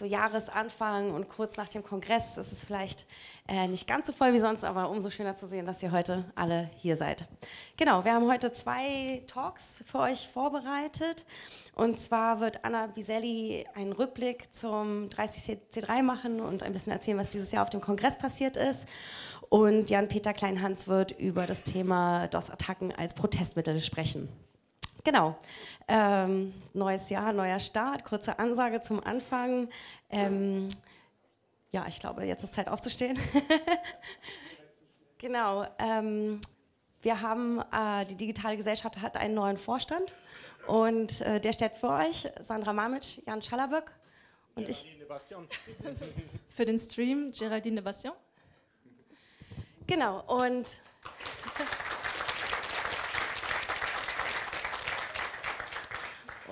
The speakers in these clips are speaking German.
so Jahresanfang und kurz nach dem Kongress ist es vielleicht äh, nicht ganz so voll wie sonst, aber umso schöner zu sehen, dass ihr heute alle hier seid. Genau, wir haben heute zwei Talks für euch vorbereitet. Und zwar wird Anna Biselli einen Rückblick zum 30C3 machen und ein bisschen erzählen, was dieses Jahr auf dem Kongress passiert ist. Und Jan-Peter Kleinhans wird über das Thema DOS-Attacken als Protestmittel sprechen. Genau. Ähm, neues Jahr, neuer Start. Kurze Ansage zum Anfang. Ähm, ja, ich glaube, jetzt ist Zeit aufzustehen. genau. Ähm, wir haben, äh, die digitale Gesellschaft hat einen neuen Vorstand und äh, der steht für euch Sandra Mamic, Jan Schallerböck und Geraldine ich. Bastian. für den Stream Geraldine Bastian. Genau, und.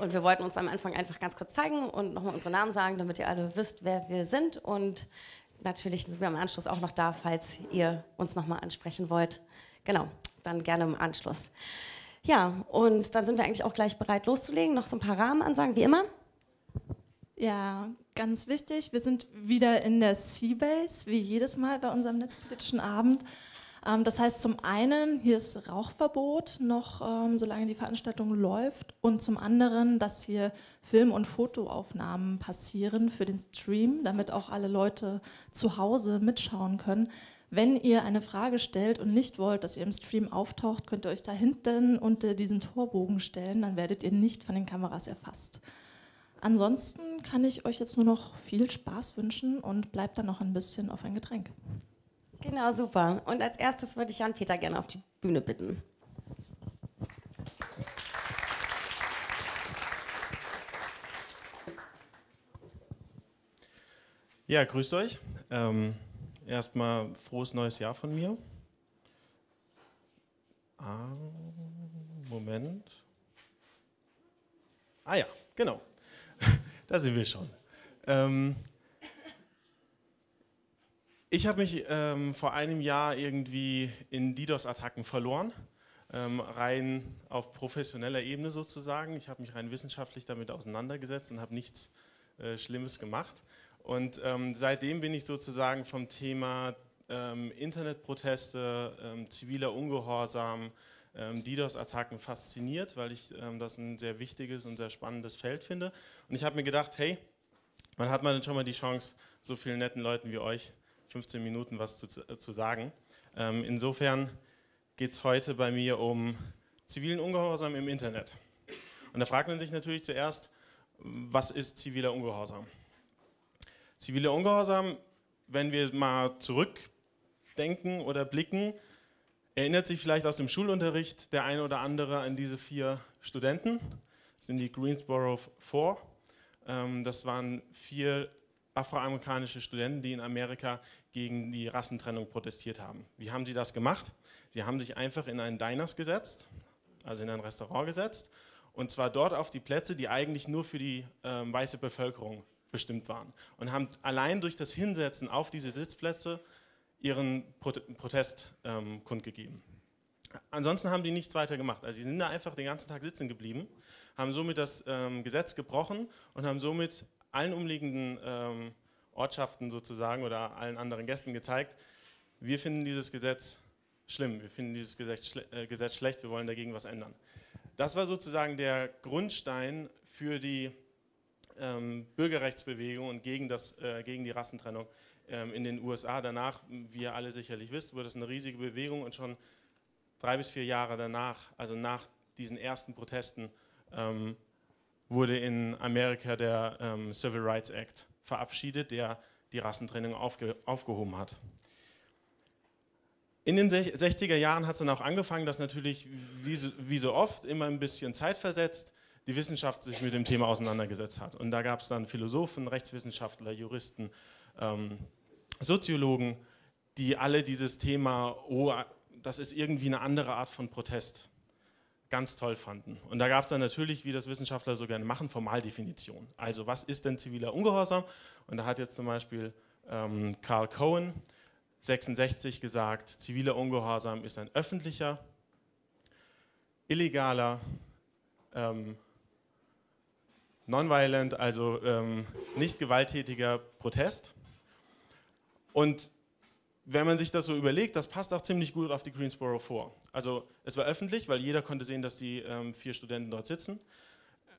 Und wir wollten uns am Anfang einfach ganz kurz zeigen und nochmal unsere Namen sagen, damit ihr alle wisst, wer wir sind. Und natürlich sind wir im Anschluss auch noch da, falls ihr uns nochmal ansprechen wollt. Genau, dann gerne im Anschluss. Ja, und dann sind wir eigentlich auch gleich bereit loszulegen. Noch so ein paar Rahmenansagen, wie immer. Ja, ganz wichtig. Wir sind wieder in der Seabase, wie jedes Mal bei unserem netzpolitischen Abend. Ähm, das heißt zum einen, hier ist Rauchverbot noch, ähm, solange die Veranstaltung läuft. Und zum anderen, dass hier Film- und Fotoaufnahmen passieren für den Stream, damit auch alle Leute zu Hause mitschauen können. Wenn ihr eine Frage stellt und nicht wollt, dass ihr im Stream auftaucht, könnt ihr euch da hinten unter diesen Torbogen stellen, dann werdet ihr nicht von den Kameras erfasst. Ansonsten kann ich euch jetzt nur noch viel Spaß wünschen und bleibt dann noch ein bisschen auf ein Getränk. Genau, super. Und als erstes würde ich Jan-Peter gerne auf die Bühne bitten. Ja, grüßt euch. Ähm, erstmal frohes neues Jahr von mir. Ah, Moment. Ah ja, genau. da sind wir schon. Ähm, ich habe mich ähm, vor einem Jahr irgendwie in DDoS-Attacken verloren, ähm, rein auf professioneller Ebene sozusagen. Ich habe mich rein wissenschaftlich damit auseinandergesetzt und habe nichts äh, Schlimmes gemacht. Und ähm, seitdem bin ich sozusagen vom Thema ähm, Internetproteste, ähm, ziviler Ungehorsam, ähm, DDoS-Attacken fasziniert, weil ich das ein sehr wichtiges und sehr spannendes Feld finde. Und ich habe mir gedacht, hey, man hat mal schon mal die Chance, so vielen netten Leuten wie euch 15 Minuten was zu, zu sagen. Ähm, insofern geht es heute bei mir um zivilen Ungehorsam im Internet. Und da fragt man sich natürlich zuerst, was ist ziviler Ungehorsam? Ziviler Ungehorsam, wenn wir mal zurückdenken oder blicken, erinnert sich vielleicht aus dem Schulunterricht der eine oder andere an diese vier Studenten. Das sind die Greensboro Four. Ähm, das waren vier afroamerikanische Studenten, die in Amerika gegen die Rassentrennung protestiert haben. Wie haben sie das gemacht? Sie haben sich einfach in einen Diners gesetzt, also in ein Restaurant gesetzt, und zwar dort auf die Plätze, die eigentlich nur für die äh, weiße Bevölkerung bestimmt waren. Und haben allein durch das Hinsetzen auf diese Sitzplätze ihren Protest ähm, kundgegeben. Ansonsten haben die nichts weiter gemacht. Also sie sind da einfach den ganzen Tag sitzen geblieben, haben somit das ähm, Gesetz gebrochen und haben somit allen umliegenden ähm, Ortschaften sozusagen oder allen anderen Gästen gezeigt, wir finden dieses Gesetz schlimm, wir finden dieses Gesetz, schle äh, Gesetz schlecht, wir wollen dagegen was ändern. Das war sozusagen der Grundstein für die ähm, Bürgerrechtsbewegung und gegen, das, äh, gegen die Rassentrennung ähm, in den USA. Danach, wie ihr alle sicherlich wisst, wurde es eine riesige Bewegung und schon drei bis vier Jahre danach, also nach diesen ersten Protesten, ähm, wurde in Amerika der ähm, Civil Rights Act verabschiedet, der die Rassentrennung aufge aufgehoben hat. In den 60er Jahren hat es dann auch angefangen, dass natürlich, wie so, wie so oft, immer ein bisschen zeitversetzt die Wissenschaft sich mit dem Thema auseinandergesetzt hat. Und da gab es dann Philosophen, Rechtswissenschaftler, Juristen, ähm, Soziologen, die alle dieses Thema, oh, das ist irgendwie eine andere Art von Protest ganz toll fanden. Und da gab es dann natürlich, wie das Wissenschaftler so gerne machen, Formaldefinitionen. Also was ist denn ziviler Ungehorsam? Und da hat jetzt zum Beispiel ähm, Carl Cohen 66 gesagt, ziviler Ungehorsam ist ein öffentlicher, illegaler, ähm, Nonviolent, also ähm, nicht gewalttätiger Protest. Und wenn man sich das so überlegt, das passt auch ziemlich gut auf die Greensboro vor. Also es war öffentlich, weil jeder konnte sehen, dass die ähm, vier Studenten dort sitzen.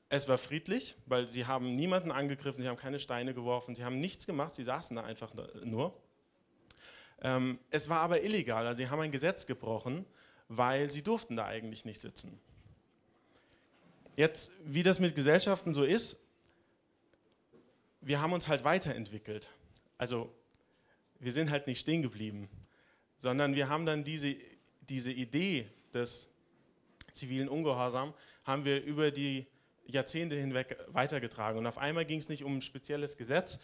Es war friedlich, weil sie haben niemanden angegriffen, sie haben keine Steine geworfen, sie haben nichts gemacht, sie saßen da einfach nur. Ähm, es war aber illegal, also sie haben ein Gesetz gebrochen, weil sie durften da eigentlich nicht sitzen. Jetzt, wie das mit Gesellschaften so ist, wir haben uns halt weiterentwickelt. Also wir sind halt nicht stehen geblieben, sondern wir haben dann diese, diese Idee des zivilen Ungehorsam, haben wir über die Jahrzehnte hinweg weitergetragen. Und auf einmal ging es nicht um ein spezielles Gesetz,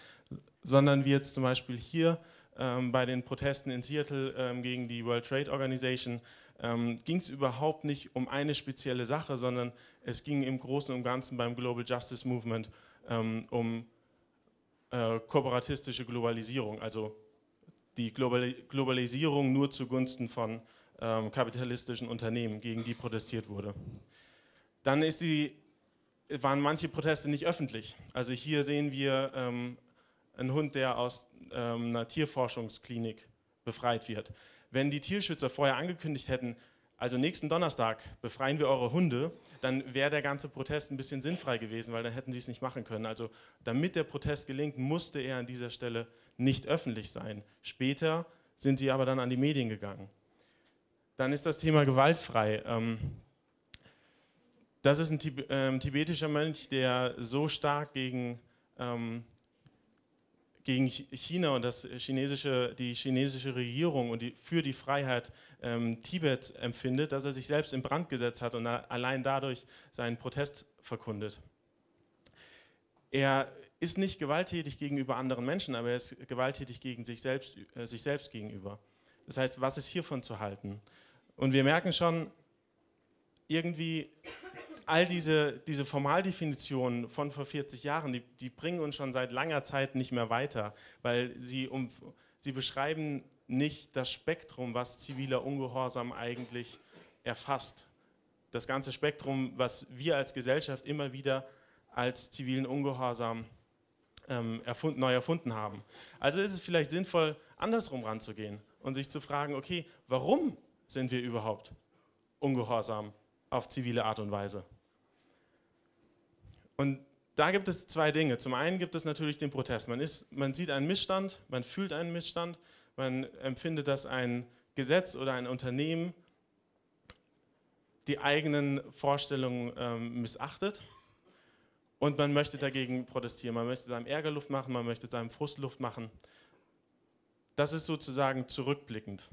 sondern wie jetzt zum Beispiel hier ähm, bei den Protesten in Seattle ähm, gegen die World Trade Organization, ähm, ging es überhaupt nicht um eine spezielle Sache, sondern es ging im Großen und Ganzen beim Global Justice Movement ähm, um äh, kooperatistische Globalisierung, also die Global Globalisierung nur zugunsten von ähm, kapitalistischen Unternehmen, gegen die protestiert wurde. Dann die waren manche Proteste nicht öffentlich. Also hier sehen wir ähm, einen Hund, der aus ähm, einer Tierforschungsklinik befreit wird. Wenn die Tierschützer vorher angekündigt hätten, also nächsten Donnerstag befreien wir eure Hunde, dann wäre der ganze Protest ein bisschen sinnfrei gewesen, weil dann hätten sie es nicht machen können. Also damit der Protest gelingt, musste er an dieser Stelle nicht öffentlich sein. Später sind sie aber dann an die Medien gegangen. Dann ist das Thema gewaltfrei. Ähm, das ist ein ähm, tibetischer Mönch, der so stark gegen, ähm, gegen China und das chinesische, die chinesische Regierung und die, für die Freiheit ähm, Tibets empfindet, dass er sich selbst in Brand gesetzt hat und allein dadurch seinen Protest verkundet. Er ist nicht gewalttätig gegenüber anderen Menschen, aber er ist gewalttätig gegen sich selbst, äh, sich selbst gegenüber. Das heißt, was ist hiervon zu halten? Und wir merken schon, irgendwie all diese, diese Formaldefinitionen von vor 40 Jahren, die, die bringen uns schon seit langer Zeit nicht mehr weiter, weil sie, um, sie beschreiben nicht das Spektrum, was ziviler Ungehorsam eigentlich erfasst. Das ganze Spektrum, was wir als Gesellschaft immer wieder als zivilen Ungehorsam ähm, erfunden, neu erfunden haben. Also ist es vielleicht sinnvoll, andersrum ranzugehen und sich zu fragen, okay, warum sind wir überhaupt ungehorsam auf zivile Art und Weise? Und da gibt es zwei Dinge. Zum einen gibt es natürlich den Protest. Man, ist, man sieht einen Missstand, man fühlt einen Missstand, man empfindet, dass ein Gesetz oder ein Unternehmen die eigenen Vorstellungen ähm, missachtet und man möchte dagegen protestieren. Man möchte seinem Ärger Luft machen, man möchte seinem Frust Luft machen. Das ist sozusagen zurückblickend.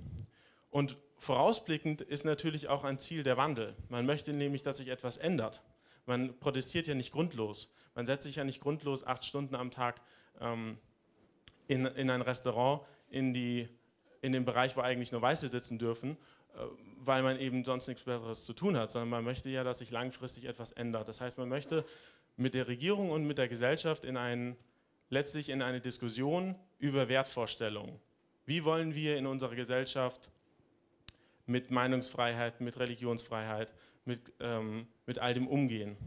Und vorausblickend ist natürlich auch ein Ziel der Wandel. Man möchte nämlich, dass sich etwas ändert. Man protestiert ja nicht grundlos. Man setzt sich ja nicht grundlos acht Stunden am Tag ähm, in, in ein Restaurant, in, die, in den Bereich, wo eigentlich nur Weiße sitzen dürfen, äh, weil man eben sonst nichts Besseres zu tun hat, sondern man möchte ja, dass sich langfristig etwas ändert. Das heißt, man möchte mit der Regierung und mit der Gesellschaft in einen, letztlich in eine Diskussion über Wertvorstellungen. Wie wollen wir in unserer Gesellschaft mit Meinungsfreiheit, mit Religionsfreiheit, mit, ähm, mit all dem umgehen.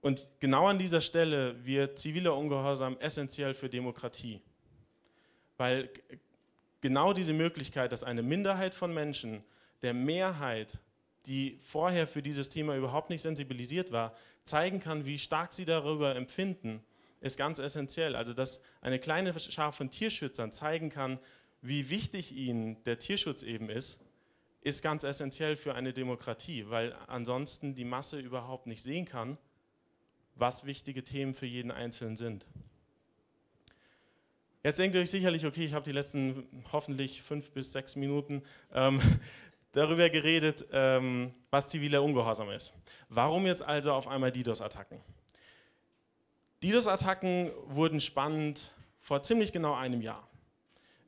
Und genau an dieser Stelle wird ziviler Ungehorsam essentiell für Demokratie. Weil genau diese Möglichkeit, dass eine Minderheit von Menschen der Mehrheit, die vorher für dieses Thema überhaupt nicht sensibilisiert war, zeigen kann, wie stark sie darüber empfinden, ist ganz essentiell. Also dass eine kleine Schar von Tierschützern zeigen kann, wie wichtig ihnen der Tierschutz eben ist ist ganz essentiell für eine Demokratie, weil ansonsten die Masse überhaupt nicht sehen kann, was wichtige Themen für jeden Einzelnen sind. Jetzt denkt ihr euch sicherlich, okay, ich habe die letzten hoffentlich fünf bis sechs Minuten ähm, darüber geredet, ähm, was ziviler Ungehorsam ist. Warum jetzt also auf einmal DDoS-Attacken? DDoS-Attacken wurden spannend vor ziemlich genau einem Jahr.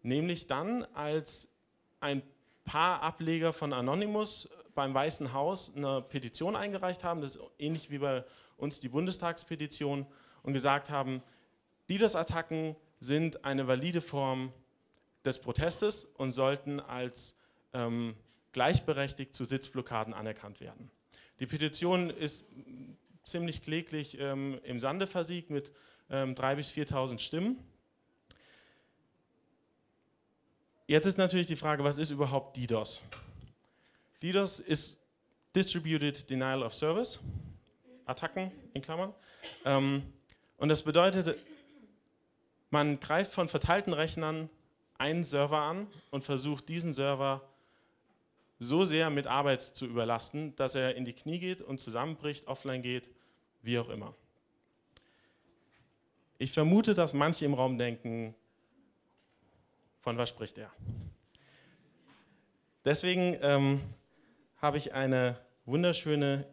Nämlich dann, als ein paar Ableger von Anonymous beim Weißen Haus eine Petition eingereicht haben, das ist ähnlich wie bei uns die Bundestagspetition, und gesagt haben, DDoS-Attacken sind eine valide Form des Protestes und sollten als ähm, gleichberechtigt zu Sitzblockaden anerkannt werden. Die Petition ist ziemlich kläglich ähm, im Sande versiegt mit ähm, 3.000 bis 4.000 Stimmen. Jetzt ist natürlich die Frage, was ist überhaupt DDoS? DDoS ist Distributed Denial of Service, Attacken in Klammern. Ähm, und das bedeutet, man greift von verteilten Rechnern einen Server an und versucht diesen Server so sehr mit Arbeit zu überlasten, dass er in die Knie geht und zusammenbricht, offline geht, wie auch immer. Ich vermute, dass manche im Raum denken, von was spricht er? Deswegen ähm, habe ich eine wunderschöne,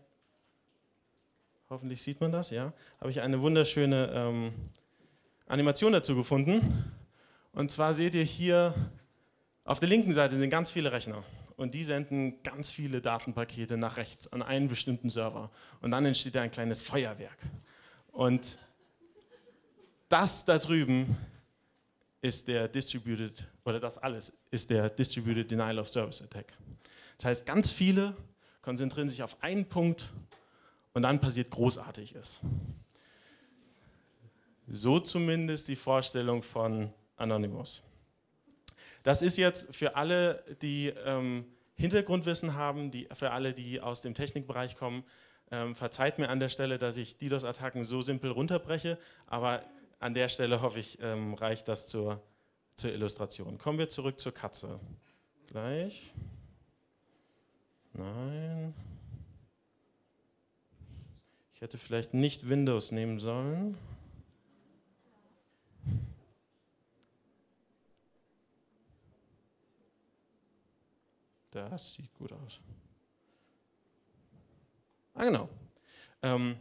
hoffentlich sieht man das, ja, habe ich eine wunderschöne ähm, Animation dazu gefunden. Und zwar seht ihr hier, auf der linken Seite sind ganz viele Rechner und die senden ganz viele Datenpakete nach rechts an einen bestimmten Server. Und dann entsteht da ein kleines Feuerwerk. Und das da drüben ist der Distributed, oder das alles ist der Distributed Denial of Service Attack. Das heißt, ganz viele konzentrieren sich auf einen Punkt und dann passiert Großartiges. So zumindest die Vorstellung von Anonymous. Das ist jetzt für alle, die ähm, Hintergrundwissen haben, die, für alle, die aus dem Technikbereich kommen, ähm, verzeiht mir an der Stelle, dass ich DDoS-Attacken so simpel runterbreche, aber an der Stelle hoffe ich, ähm, reicht das zur, zur Illustration. Kommen wir zurück zur Katze. Gleich. Nein. Ich hätte vielleicht nicht Windows nehmen sollen. Das sieht gut aus. Ah, genau. Ähm,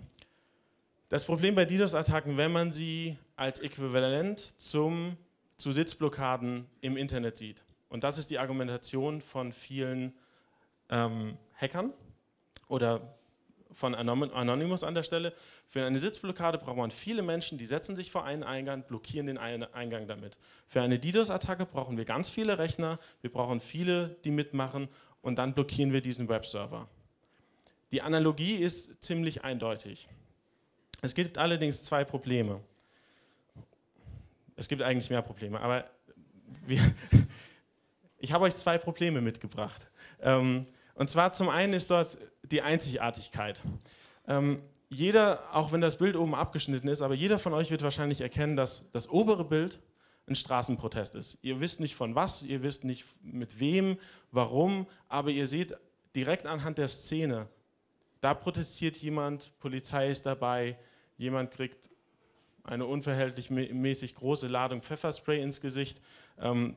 das Problem bei DDoS-Attacken, wenn man sie als Äquivalent zum, zu Sitzblockaden im Internet sieht. Und das ist die Argumentation von vielen ähm, Hackern oder von Anonymous an der Stelle. Für eine Sitzblockade braucht man viele Menschen, die setzen sich vor einen Eingang, blockieren den Eingang damit. Für eine DDoS-Attacke brauchen wir ganz viele Rechner, wir brauchen viele, die mitmachen und dann blockieren wir diesen Webserver. Die Analogie ist ziemlich eindeutig. Es gibt allerdings zwei Probleme. Es gibt eigentlich mehr Probleme, aber wir ich habe euch zwei Probleme mitgebracht. Ähm, und zwar zum einen ist dort die Einzigartigkeit. Ähm, jeder, auch wenn das Bild oben abgeschnitten ist, aber jeder von euch wird wahrscheinlich erkennen, dass das obere Bild ein Straßenprotest ist. Ihr wisst nicht von was, ihr wisst nicht mit wem, warum, aber ihr seht direkt anhand der Szene, da protestiert jemand, Polizei ist dabei, jemand kriegt eine unverhältnismäßig große Ladung Pfefferspray ins Gesicht. Ähm,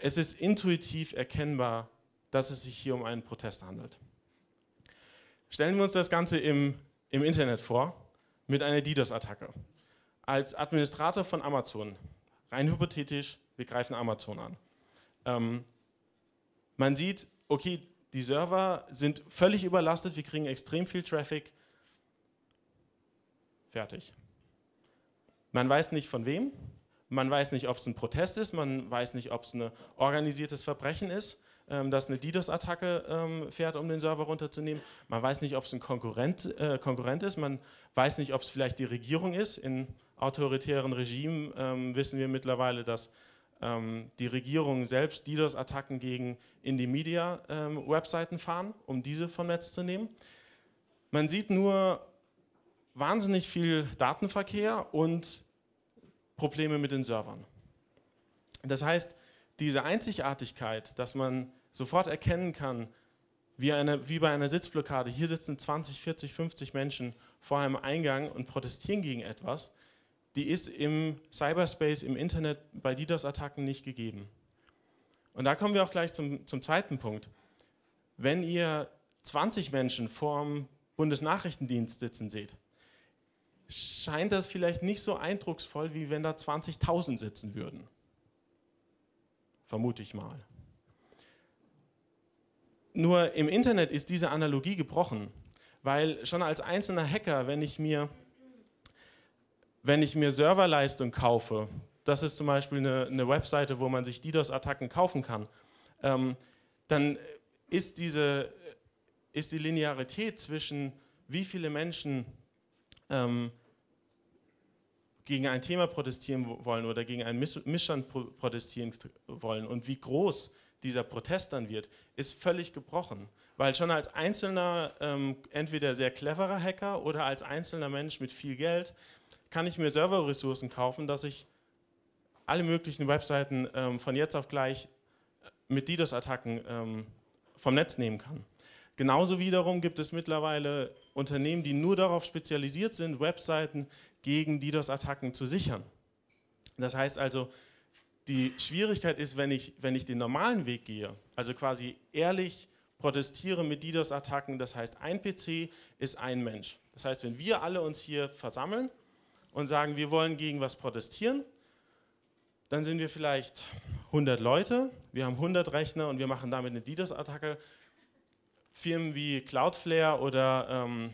es ist intuitiv erkennbar, dass es sich hier um einen Protest handelt. Stellen wir uns das Ganze im, im Internet vor mit einer DDoS-Attacke. Als Administrator von Amazon, rein hypothetisch, wir greifen Amazon an. Ähm, man sieht, okay, die Server sind völlig überlastet, wir kriegen extrem viel Traffic. Fertig. Man weiß nicht von wem, man weiß nicht, ob es ein Protest ist, man weiß nicht, ob es ein organisiertes Verbrechen ist. Ähm, dass eine DDoS-Attacke ähm, fährt, um den Server runterzunehmen. Man weiß nicht, ob es ein Konkurrent, äh, Konkurrent ist. Man weiß nicht, ob es vielleicht die Regierung ist. In autoritären Regimen ähm, wissen wir mittlerweile, dass ähm, die Regierungen selbst DDoS-Attacken gegen Indie-Media-Webseiten ähm, fahren, um diese vom Netz zu nehmen. Man sieht nur wahnsinnig viel Datenverkehr und Probleme mit den Servern. Das heißt, diese Einzigartigkeit, dass man sofort erkennen kann, wie, eine, wie bei einer Sitzblockade, hier sitzen 20, 40, 50 Menschen vor einem Eingang und protestieren gegen etwas, die ist im Cyberspace, im Internet bei DDoS-Attacken nicht gegeben. Und da kommen wir auch gleich zum, zum zweiten Punkt. Wenn ihr 20 Menschen vorm Bundesnachrichtendienst sitzen seht, scheint das vielleicht nicht so eindrucksvoll, wie wenn da 20.000 sitzen würden vermute ich mal. Nur im Internet ist diese Analogie gebrochen, weil schon als einzelner Hacker, wenn ich mir, wenn ich mir Serverleistung kaufe, das ist zum Beispiel eine, eine Webseite, wo man sich DDoS-Attacken kaufen kann, ähm, dann ist, diese, ist die Linearität zwischen wie viele Menschen ähm, gegen ein Thema protestieren wollen oder gegen einen Missstand protestieren wollen und wie groß dieser Protest dann wird, ist völlig gebrochen. Weil schon als einzelner, ähm, entweder sehr cleverer Hacker oder als einzelner Mensch mit viel Geld, kann ich mir Serverressourcen kaufen, dass ich alle möglichen Webseiten ähm, von jetzt auf gleich mit DDoS-Attacken ähm, vom Netz nehmen kann. Genauso wiederum gibt es mittlerweile Unternehmen, die nur darauf spezialisiert sind, Webseiten gegen DDoS-Attacken zu sichern. Das heißt also, die Schwierigkeit ist, wenn ich, wenn ich den normalen Weg gehe, also quasi ehrlich protestiere mit DDoS-Attacken, das heißt, ein PC ist ein Mensch. Das heißt, wenn wir alle uns hier versammeln und sagen, wir wollen gegen was protestieren, dann sind wir vielleicht 100 Leute, wir haben 100 Rechner und wir machen damit eine DDoS-Attacke. Firmen wie Cloudflare oder, ähm,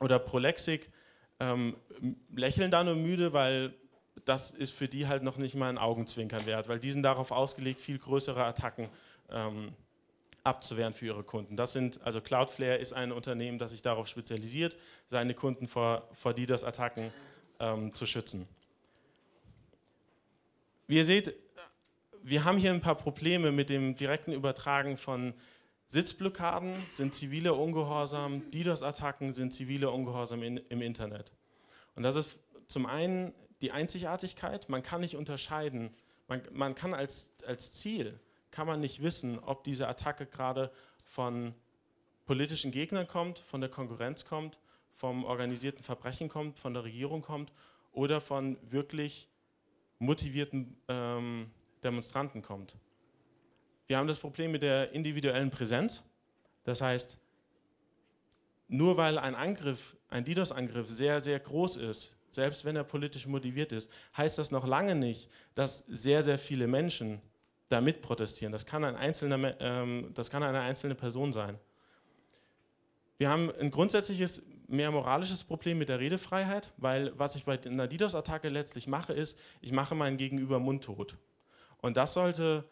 oder Prolexic ähm, lächeln da nur müde, weil das ist für die halt noch nicht mal ein Augenzwinkern wert, weil die sind darauf ausgelegt, viel größere Attacken ähm, abzuwehren für ihre Kunden. Das sind, also Cloudflare ist ein Unternehmen, das sich darauf spezialisiert, seine Kunden vor, vor DDoS-Attacken ähm, zu schützen. Wie ihr seht, wir haben hier ein paar Probleme mit dem direkten Übertragen von Sitzblockaden sind zivile Ungehorsam, DDoS-Attacken sind zivile Ungehorsam in, im Internet. Und das ist zum einen die Einzigartigkeit, man kann nicht unterscheiden, man, man kann als, als Ziel, kann man nicht wissen, ob diese Attacke gerade von politischen Gegnern kommt, von der Konkurrenz kommt, vom organisierten Verbrechen kommt, von der Regierung kommt oder von wirklich motivierten ähm, Demonstranten kommt. Wir haben das Problem mit der individuellen Präsenz. Das heißt, nur weil ein Angriff, ein DDoS-Angriff sehr, sehr groß ist, selbst wenn er politisch motiviert ist, heißt das noch lange nicht, dass sehr, sehr viele Menschen damit protestieren. Das kann, ein einzelner, ähm, das kann eine einzelne Person sein. Wir haben ein grundsätzliches, mehr moralisches Problem mit der Redefreiheit, weil was ich bei einer DDoS-Attacke letztlich mache, ist, ich mache meinen Gegenüber mundtot. Und das sollte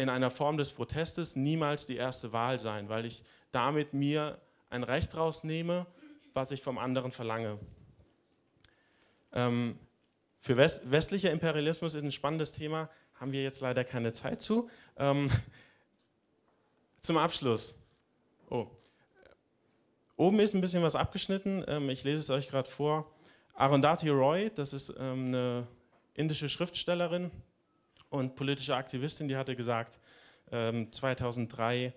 in einer Form des Protestes niemals die erste Wahl sein, weil ich damit mir ein Recht rausnehme, was ich vom anderen verlange. Ähm, für West westlicher Imperialismus ist ein spannendes Thema, haben wir jetzt leider keine Zeit zu. Ähm, zum Abschluss. Oh. Oben ist ein bisschen was abgeschnitten, ähm, ich lese es euch gerade vor. Arundhati Roy, das ist ähm, eine indische Schriftstellerin, und politische Aktivistin, die hatte gesagt, ähm, 2003,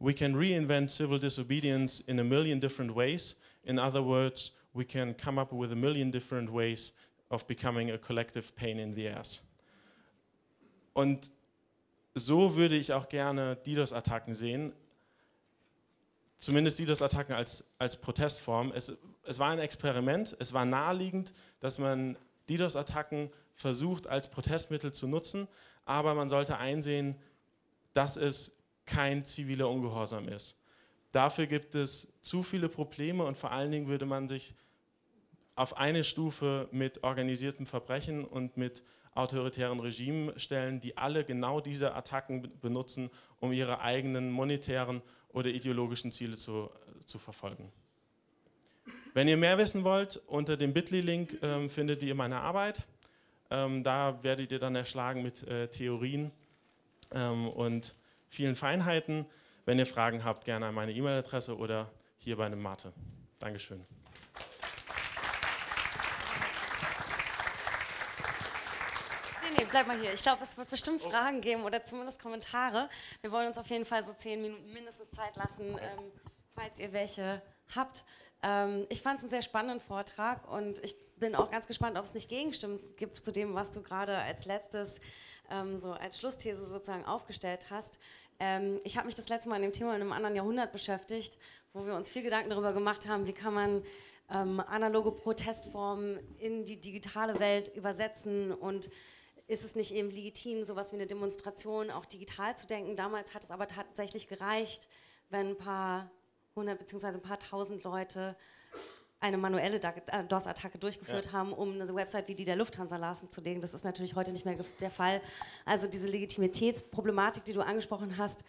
we can reinvent civil disobedience in a million different ways. In other words, we can come up with a million different ways of becoming a collective pain in the ass. Und so würde ich auch gerne DDoS-Attacken sehen, zumindest DDoS-Attacken als, als Protestform. Es, es war ein Experiment, es war naheliegend, dass man DDoS-Attacken versucht als Protestmittel zu nutzen, aber man sollte einsehen, dass es kein ziviler Ungehorsam ist. Dafür gibt es zu viele Probleme und vor allen Dingen würde man sich auf eine Stufe mit organisiertem Verbrechen und mit autoritären Regimen stellen, die alle genau diese Attacken benutzen, um ihre eigenen monetären oder ideologischen Ziele zu, zu verfolgen. Wenn ihr mehr wissen wollt, unter dem Bitly-Link ähm, findet ihr meine Arbeit. Ähm, da werdet ihr dann erschlagen mit äh, Theorien ähm, und vielen Feinheiten. Wenn ihr Fragen habt, gerne an meine E-Mail-Adresse oder hier bei einem Mate. Dankeschön. Nee, nee, bleib mal hier. Ich glaube, es wird bestimmt oh. Fragen geben oder zumindest Kommentare. Wir wollen uns auf jeden Fall so zehn Minuten mindestens Zeit lassen, ähm, falls ihr welche habt. Ähm, ich fand es einen sehr spannenden Vortrag und ich bin auch ganz gespannt, ob es nicht Gegenstimmen gibt zu dem, was du gerade als letztes ähm, so als Schlussthese sozusagen aufgestellt hast. Ähm, ich habe mich das letzte Mal in dem Thema in einem anderen Jahrhundert beschäftigt, wo wir uns viel Gedanken darüber gemacht haben, wie kann man ähm, analoge Protestformen in die digitale Welt übersetzen und ist es nicht eben legitim, sowas wie eine Demonstration auch digital zu denken. Damals hat es aber tatsächlich gereicht, wenn ein paar 100 bzw. ein paar tausend Leute eine manuelle äh, DOS-Attacke durchgeführt ja. haben, um eine Website wie die der Lufthansa lahmzulegen. Das ist natürlich heute nicht mehr der Fall. Also diese Legitimitätsproblematik, die du angesprochen hast,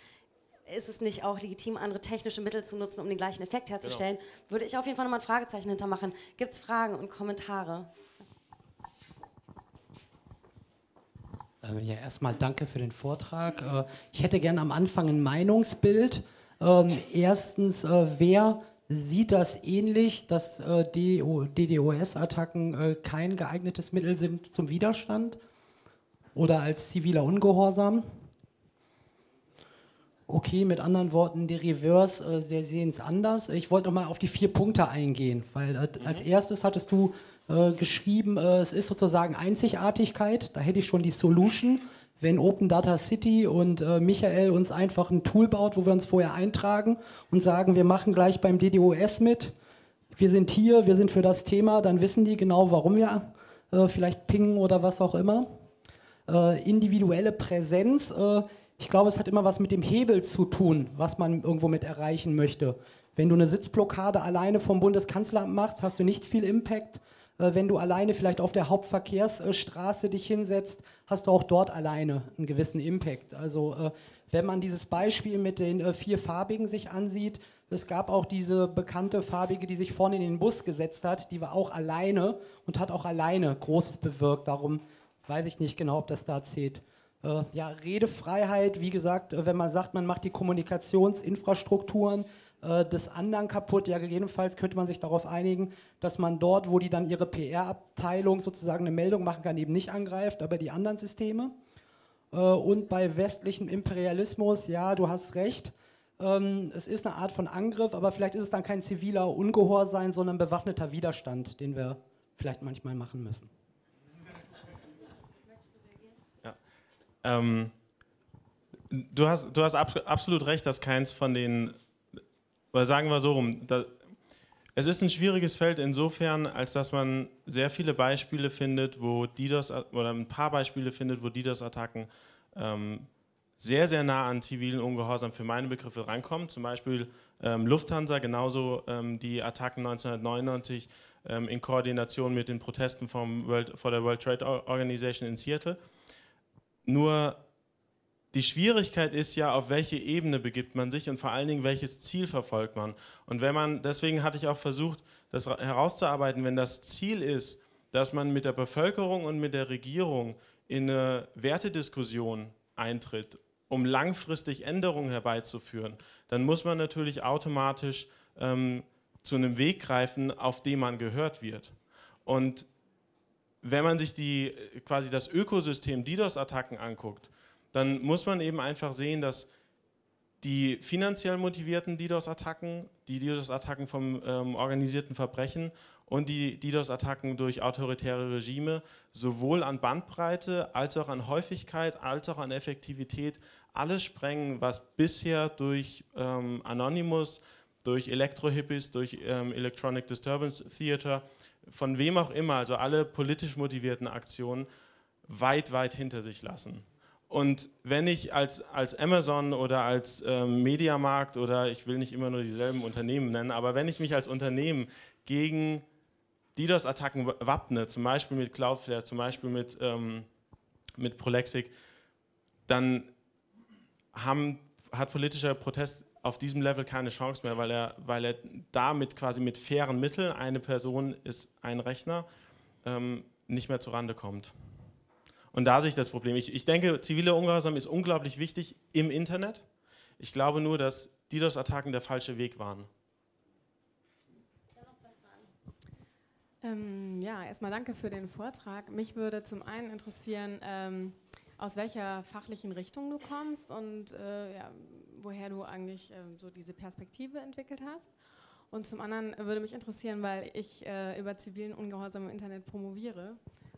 ist es nicht auch legitim, andere technische Mittel zu nutzen, um den gleichen Effekt herzustellen? Genau. Würde ich auf jeden Fall nochmal ein Fragezeichen hintermachen. Gibt es Fragen und Kommentare? Äh, ja, erstmal danke für den Vortrag. Äh, ich hätte gerne am Anfang ein Meinungsbild. Ähm, erstens, äh, wer sieht das ähnlich, dass DDoS-Attacken kein geeignetes Mittel sind zum Widerstand oder als ziviler Ungehorsam? Okay, mit anderen Worten, die Reverse, äh, sie sehen es anders. Ich wollte noch mal auf die vier Punkte eingehen, weil äh, mhm. als erstes hattest du äh, geschrieben, äh, es ist sozusagen Einzigartigkeit. Da hätte ich schon die Solution. Wenn Open Data City und äh, Michael uns einfach ein Tool baut, wo wir uns vorher eintragen und sagen, wir machen gleich beim DDoS mit, wir sind hier, wir sind für das Thema, dann wissen die genau, warum wir äh, vielleicht pingen oder was auch immer. individuelle Präsenz ich glaube, es hat immer was mit dem Hebel zu tun, was man irgendwo mit erreichen möchte. Wenn du eine Sitzblockade alleine vom Bundeskanzleramt machst, hast du nicht viel Impact. Äh, wenn du alleine vielleicht auf der Hauptverkehrsstraße dich hinsetzt, hast du auch dort alleine einen gewissen Impact. Also äh, wenn man dieses Beispiel mit den äh, vier Farbigen sich ansieht, es gab auch diese bekannte Farbige, die sich vorne in den Bus gesetzt hat, die war auch alleine und hat auch alleine Großes bewirkt. Darum weiß ich nicht genau, ob das da zählt. Äh, ja, Redefreiheit, wie gesagt, wenn man sagt, man macht die Kommunikationsinfrastrukturen äh, des anderen kaputt, ja, gegebenenfalls könnte man sich darauf einigen, dass man dort, wo die dann ihre PR-Abteilung sozusagen eine Meldung machen kann, eben nicht angreift, aber die anderen Systeme. Äh, und bei westlichem Imperialismus, ja, du hast recht, ähm, es ist eine Art von Angriff, aber vielleicht ist es dann kein ziviler Ungehorsam, sondern bewaffneter Widerstand, den wir vielleicht manchmal machen müssen. Ähm, du hast, du hast ab, absolut recht, dass keins von den, oder sagen wir so rum, da, es ist ein schwieriges Feld insofern, als dass man sehr viele Beispiele findet, wo DDoS, oder ein paar Beispiele findet, wo DDoS-Attacken ähm, sehr, sehr nah an zivilen Ungehorsam für meine Begriffe rankommen. Zum Beispiel ähm, Lufthansa, genauso ähm, die Attacken 1999 ähm, in Koordination mit den Protesten vom World, vor der World Trade Organization in Seattle. Nur die Schwierigkeit ist ja, auf welche Ebene begibt man sich und vor allen Dingen, welches Ziel verfolgt man. Und wenn man, deswegen hatte ich auch versucht, das herauszuarbeiten, wenn das Ziel ist, dass man mit der Bevölkerung und mit der Regierung in eine Wertediskussion eintritt, um langfristig Änderungen herbeizuführen, dann muss man natürlich automatisch ähm, zu einem Weg greifen, auf dem man gehört wird. Und wenn man sich die, quasi das Ökosystem DDoS-Attacken anguckt, dann muss man eben einfach sehen, dass die finanziell motivierten DDoS-Attacken, die DDoS-Attacken vom ähm, organisierten Verbrechen und die DDoS-Attacken durch autoritäre Regime sowohl an Bandbreite als auch an Häufigkeit als auch an Effektivität alles sprengen, was bisher durch ähm, Anonymous, durch Elektro-Hippies, durch ähm, Electronic Disturbance Theater von wem auch immer, also alle politisch motivierten Aktionen, weit, weit hinter sich lassen. Und wenn ich als, als Amazon oder als ähm, Mediamarkt oder ich will nicht immer nur dieselben Unternehmen nennen, aber wenn ich mich als Unternehmen gegen DDoS-Attacken wappne, zum Beispiel mit Cloudflare, zum Beispiel mit, ähm, mit Prolexic, dann haben, hat politischer Protest auf diesem Level keine Chance mehr, weil er, weil er damit quasi mit fairen Mitteln, eine Person ist ein Rechner, ähm, nicht mehr zurande kommt. Und da sehe ich das Problem. Ich, ich denke, zivile Ungehorsam ist unglaublich wichtig im Internet. Ich glaube nur, dass DDoS-Attacken der falsche Weg waren. Ähm, ja, erstmal danke für den Vortrag. Mich würde zum einen interessieren, ähm, aus welcher fachlichen Richtung du kommst und äh, ja, woher du eigentlich äh, so diese Perspektive entwickelt hast. Und zum anderen würde mich interessieren, weil ich äh, über zivilen Ungehorsam im Internet promoviere.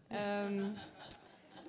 Ähm,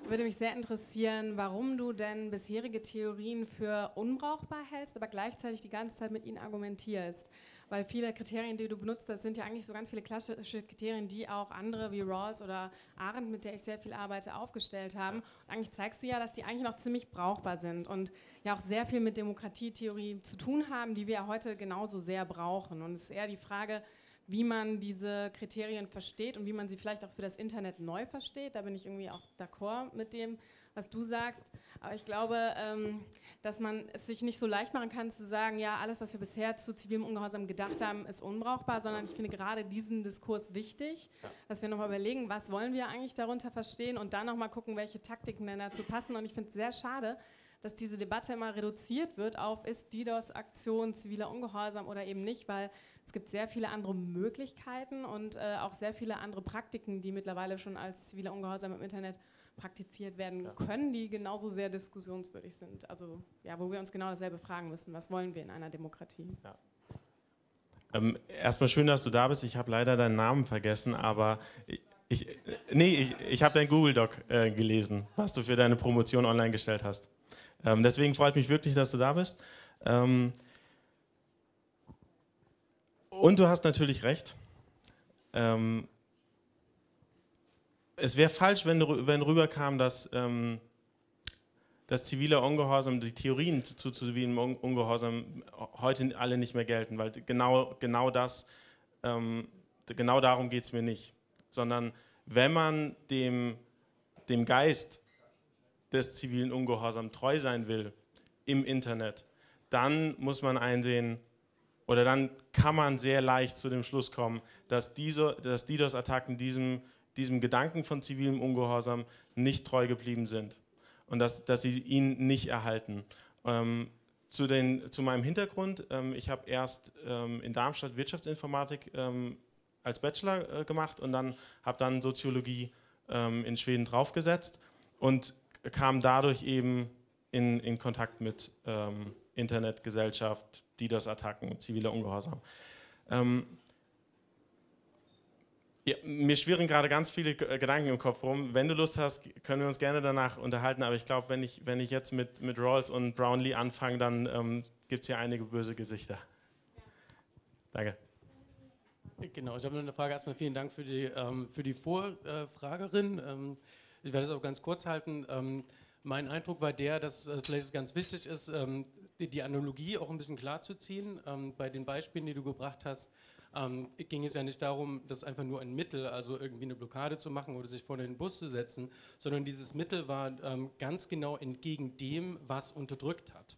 würde mich sehr interessieren, warum du denn bisherige Theorien für unbrauchbar hältst, aber gleichzeitig die ganze Zeit mit ihnen argumentierst weil viele Kriterien, die du benutzt hast, sind ja eigentlich so ganz viele klassische Kriterien, die auch andere wie Rawls oder Arendt, mit der ich sehr viel arbeite, aufgestellt haben. Und eigentlich zeigst du ja, dass die eigentlich noch ziemlich brauchbar sind und ja auch sehr viel mit Demokratietheorie zu tun haben, die wir ja heute genauso sehr brauchen. Und es ist eher die Frage, wie man diese Kriterien versteht und wie man sie vielleicht auch für das Internet neu versteht. Da bin ich irgendwie auch d'accord mit dem, was du sagst. Aber ich glaube, ähm, dass man es sich nicht so leicht machen kann zu sagen, ja, alles, was wir bisher zu zivilem Ungehorsam gedacht haben, ist unbrauchbar, sondern ich finde gerade diesen Diskurs wichtig, dass wir nochmal überlegen, was wollen wir eigentlich darunter verstehen und dann nochmal gucken, welche Taktiken denn dazu passen. Und ich finde es sehr schade, dass diese Debatte immer reduziert wird auf, ist DDoS-Aktion ziviler Ungehorsam oder eben nicht, weil es gibt sehr viele andere Möglichkeiten und äh, auch sehr viele andere Praktiken, die mittlerweile schon als ziviler Ungehorsam im Internet praktiziert werden können, die genauso sehr diskussionswürdig sind. Also ja, wo wir uns genau dasselbe fragen müssen, was wollen wir in einer Demokratie? Ja. Ähm, erstmal schön, dass du da bist. Ich habe leider deinen Namen vergessen, aber ich, nee, ich, ich habe dein Google-Doc äh, gelesen, was du für deine Promotion online gestellt hast. Ähm, deswegen freut mich wirklich, dass du da bist. Ähm, und du hast natürlich recht. Ähm, es wäre falsch, wenn, wenn rüberkam, dass ähm, das zivile Ungehorsam, die Theorien zu, zu zivilem Ungehorsam heute alle nicht mehr gelten, weil genau, genau das, ähm, genau darum geht es mir nicht. Sondern wenn man dem, dem Geist des zivilen Ungehorsams treu sein will im Internet, dann muss man einsehen, oder dann kann man sehr leicht zu dem Schluss kommen, dass, diese, dass DDoS-Attacken diesem, diesem Gedanken von zivilem Ungehorsam nicht treu geblieben sind und dass, dass sie ihn nicht erhalten. Ähm, zu, den, zu meinem Hintergrund, ähm, ich habe erst ähm, in Darmstadt Wirtschaftsinformatik ähm, als Bachelor äh, gemacht und dann habe dann Soziologie ähm, in Schweden draufgesetzt und kam dadurch eben in, in Kontakt mit ähm, Internetgesellschaft, DDoS-Attacken, ziviler Ungehorsam. Ähm, ja, mir schwirren gerade ganz viele äh, Gedanken im Kopf rum. Wenn du Lust hast, können wir uns gerne danach unterhalten. Aber ich glaube, wenn ich, wenn ich jetzt mit, mit Rawls und Brownlee anfange, dann ähm, gibt es hier einige böse Gesichter. Danke. Genau, ich habe noch eine Frage. Erstmal vielen Dank für die, ähm, für die Vorfragerin. Ähm, ich werde es auch ganz kurz halten. Ähm, mein Eindruck war der, dass äh, vielleicht ganz wichtig ist, ähm, die, die, Analogie auch ein bisschen klar zu ziehen. Ähm, bei den Beispielen, die du gebracht hast, ähm, ging es ja nicht darum, das einfach nur ein Mittel, also irgendwie eine Blockade zu machen oder sich in den Bus zu setzen, sondern dieses Mittel war ähm, ganz genau entgegen dem, was unterdrückt hat.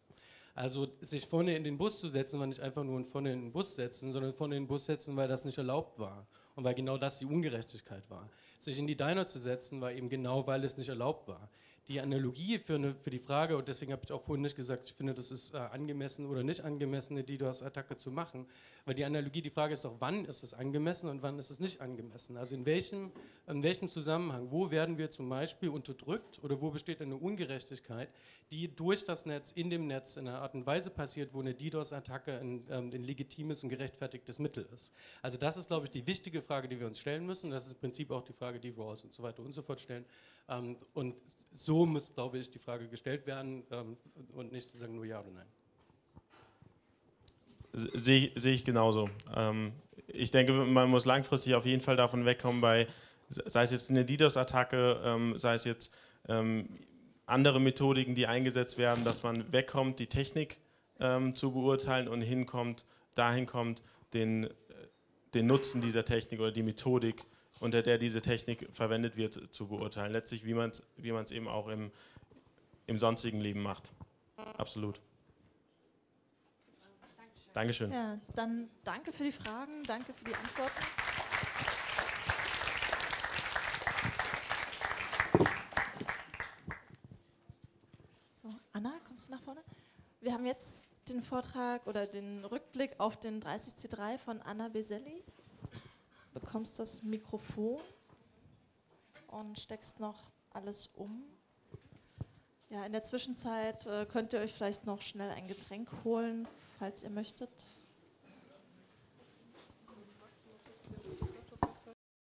Also sich vorne in den Bus zu setzen, war nicht einfach nur vorne in den Bus setzen, sondern vorne in den Bus setzen, weil das nicht erlaubt war und weil genau das die Ungerechtigkeit war. Sich in die Diner zu setzen, war eben genau, weil es nicht erlaubt war die Analogie für, eine, für die Frage, und deswegen habe ich auch vorhin nicht gesagt, ich finde, das ist äh, angemessen oder nicht angemessen, eine DDoS-Attacke zu machen, weil die Analogie, die Frage ist doch, wann ist es angemessen und wann ist es nicht angemessen? Also in welchem, in welchem Zusammenhang, wo werden wir zum Beispiel unterdrückt oder wo besteht eine Ungerechtigkeit, die durch das Netz, in dem Netz in einer Art und Weise passiert, wo eine DDoS-Attacke ein, ähm, ein legitimes und gerechtfertigtes Mittel ist. Also das ist, glaube ich, die wichtige Frage, die wir uns stellen müssen. Das ist im Prinzip auch die Frage, die Rawls und so weiter und so fort stellen. Ähm, und so muss, glaube ich, die Frage gestellt werden ähm, und nicht zu sagen nur Ja oder Nein. Sehe seh ich genauso. Ähm, ich denke, man muss langfristig auf jeden Fall davon wegkommen, bei, sei es jetzt eine DDoS-Attacke, sei es jetzt andere Methodiken, die eingesetzt werden, dass man wegkommt, die Technik zu beurteilen und hinkommt, dahin kommt, den, den Nutzen dieser Technik oder die Methodik unter der diese Technik verwendet wird, zu beurteilen. Letztlich, wie man es wie eben auch im, im sonstigen Leben macht. Absolut. Dankeschön. Ja, dann danke für die Fragen, danke für die Antworten. So, Anna, kommst du nach vorne? Wir haben jetzt den Vortrag oder den Rückblick auf den 30C3 von Anna Beselli bekommst das Mikrofon und steckst noch alles um. Ja, in der Zwischenzeit äh, könnt ihr euch vielleicht noch schnell ein Getränk holen, falls ihr möchtet.